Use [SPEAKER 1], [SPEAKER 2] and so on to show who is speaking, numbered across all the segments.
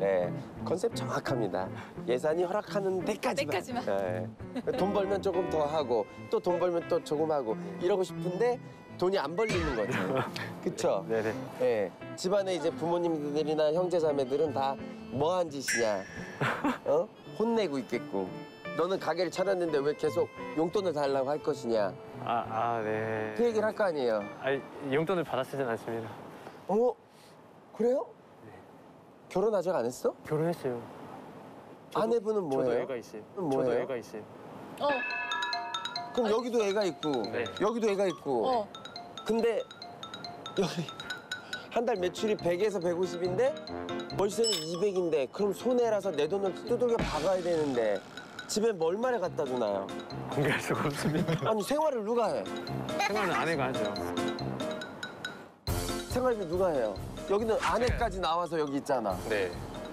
[SPEAKER 1] 네, 컨셉 정확합니다. 예산이 허락하는 데까지만.
[SPEAKER 2] 데까지만.
[SPEAKER 1] 네. 돈 벌면 조금 더 하고 또 돈 벌면 또 조금 하고 이러고 싶은데 돈이 안 벌리는 거죠. 그쵸?
[SPEAKER 3] 네네.
[SPEAKER 1] 네. 집안에 이제 부모님들이나 형제 자매들은 다 뭐 한 짓이냐. 어? 혼내고 있겠고. 너는 가게를 차렸는데 왜 계속 용돈을 달라고 할 것이냐.
[SPEAKER 3] 아, 아, 네.
[SPEAKER 1] 그 얘기를 할 거 아니에요.
[SPEAKER 3] 아니, 용돈을 받아쓰진 않습니다.
[SPEAKER 1] 어? 그래요? 결혼 아직 안 했어?
[SPEAKER 3] 결혼했어요. 저도-
[SPEAKER 1] 아내분은 뭐예요?
[SPEAKER 3] 저도 애가 있어요.
[SPEAKER 1] 뭐예요?
[SPEAKER 3] 저도 애가 있어요.
[SPEAKER 2] 어,
[SPEAKER 1] 그럼 여기도 애가 있고
[SPEAKER 3] 네.
[SPEAKER 1] 여기도 애가 있고
[SPEAKER 2] 어.
[SPEAKER 1] 근데 여기 한 달 매출이 100에서 150인데 월세는 200인데 그럼 손해라서 내 돈을 두들겨 박아야 되는데 집에 뭘 말해 갖다 주나요?
[SPEAKER 3] 공개할 수가 없습니다.
[SPEAKER 1] 아니 생활을 누가 해?
[SPEAKER 3] 생활은 아내가 하죠.
[SPEAKER 1] 생활비 누가 해요? 여기는 아내까지 나와서 여기 있잖아.
[SPEAKER 4] 네.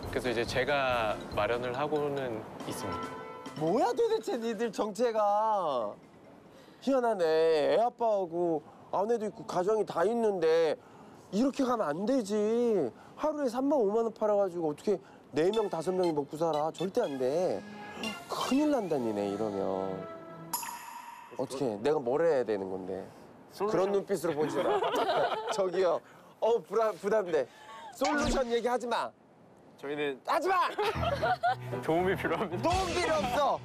[SPEAKER 4] 그래서 이제 제가 마련을 하고는 있습니다.
[SPEAKER 1] 뭐야 도대체 니들 정체가 희한하네. 애 아빠하고 아내도 있고 가정이 다 있는데 이렇게 가면 안 되지. 하루에 3만 5만 원 팔아가지고 어떻게 네명 다섯 명이 먹고 살아? 절대 안 돼. 큰일 난다 니네 이러면. 어떻게 내가 뭘 해야 되는 건데? 그런 눈빛으로 보지 마. 저기요. 어 부담 부담돼. 솔루션 얘기하지 마.
[SPEAKER 3] 저희는
[SPEAKER 1] 하지 마.
[SPEAKER 3] 도움이 필요합니다.
[SPEAKER 1] 도움 필요 없어.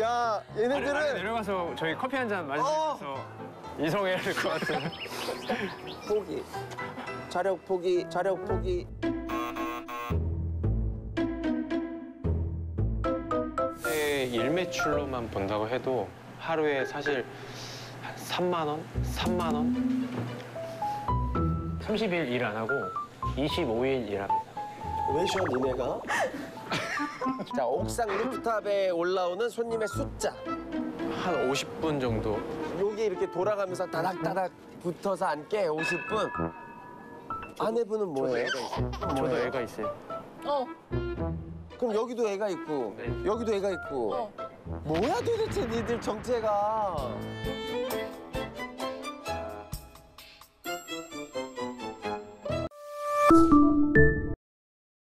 [SPEAKER 1] 야
[SPEAKER 3] 아래, 아래
[SPEAKER 1] 얘네들은
[SPEAKER 3] 내려가서 저희 커피 한 잔 마시면서 이성해야 될 것 같아요.
[SPEAKER 1] 포기. 자력 포기. 자력 포기.
[SPEAKER 4] 네, 일 매출로만 본다고 해도 하루에 사실 한 3만 원, 3만 원
[SPEAKER 3] 30일 일 안 하고 25일 일합니다.
[SPEAKER 1] 왜 쉬어 니네가? 자 옥상 루프탑에 올라오는 손님의 숫자.
[SPEAKER 4] 한 50분 정도
[SPEAKER 1] 여기 이렇게 돌아가면서 다닥다닥 붙어서 앉게 50분. 아내분은 뭐예요?
[SPEAKER 3] 저도
[SPEAKER 1] 뭐예요?
[SPEAKER 3] 애가 있어요.
[SPEAKER 2] 어,
[SPEAKER 1] 그럼 여기도 애가 있고
[SPEAKER 3] 네.
[SPEAKER 1] 여기도 애가 있고
[SPEAKER 2] 어.
[SPEAKER 1] 뭐야 도대체 니들 정체가?